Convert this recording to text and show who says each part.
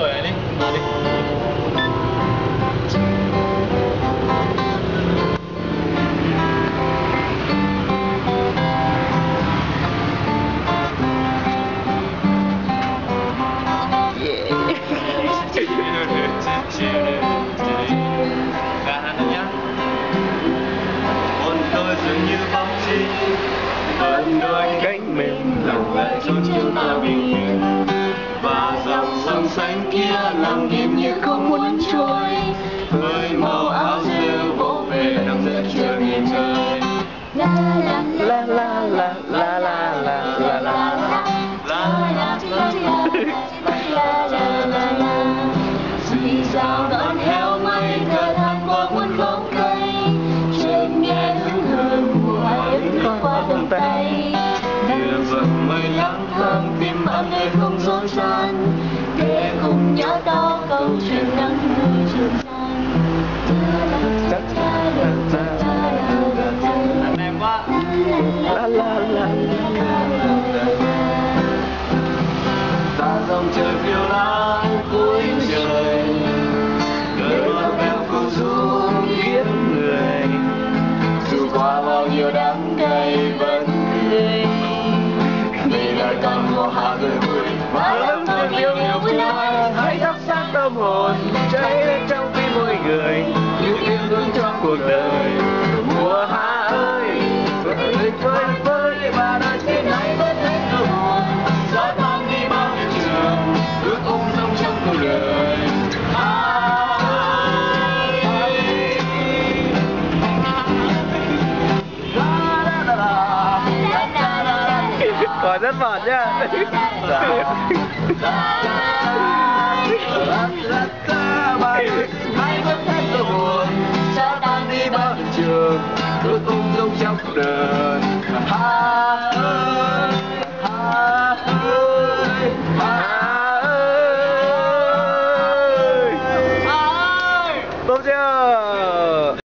Speaker 1: trời này đi. Mà đi.
Speaker 2: Dường như bóng chi vẫn đôi cánh mềm lòng lại trốn ta bình xanh kia lặng im như không muốn trôi hơi màu áo rêu vỗ về nắng giữa trưa nghỉ trời
Speaker 3: La la
Speaker 2: la la la la la la la la la
Speaker 3: mây mùa êm lướt qua tầm tay
Speaker 2: Đưa vầng mây lắng thang tim ấm êm không rối ren
Speaker 3: để cùng nhớ to câu chuyện nắng mưa trường giang
Speaker 1: Anh em quá
Speaker 2: la la la ta dòng trời phiêu lãng cuối trời đời ngọt ngào cùng du kiếp người dù qua bao nhiêu đắng cay vẫn cười vì đời con mùa hạ tươi cuộc đời mùa hạ ơi vơi vơi vơi và đời thế này vẫn hết cơ buồn gió mang đi bao nhiêu trường ước ung dung trong cuộc đời Còn rất mệt nhá. Dạ. dấu dốc đời. Ha ơi.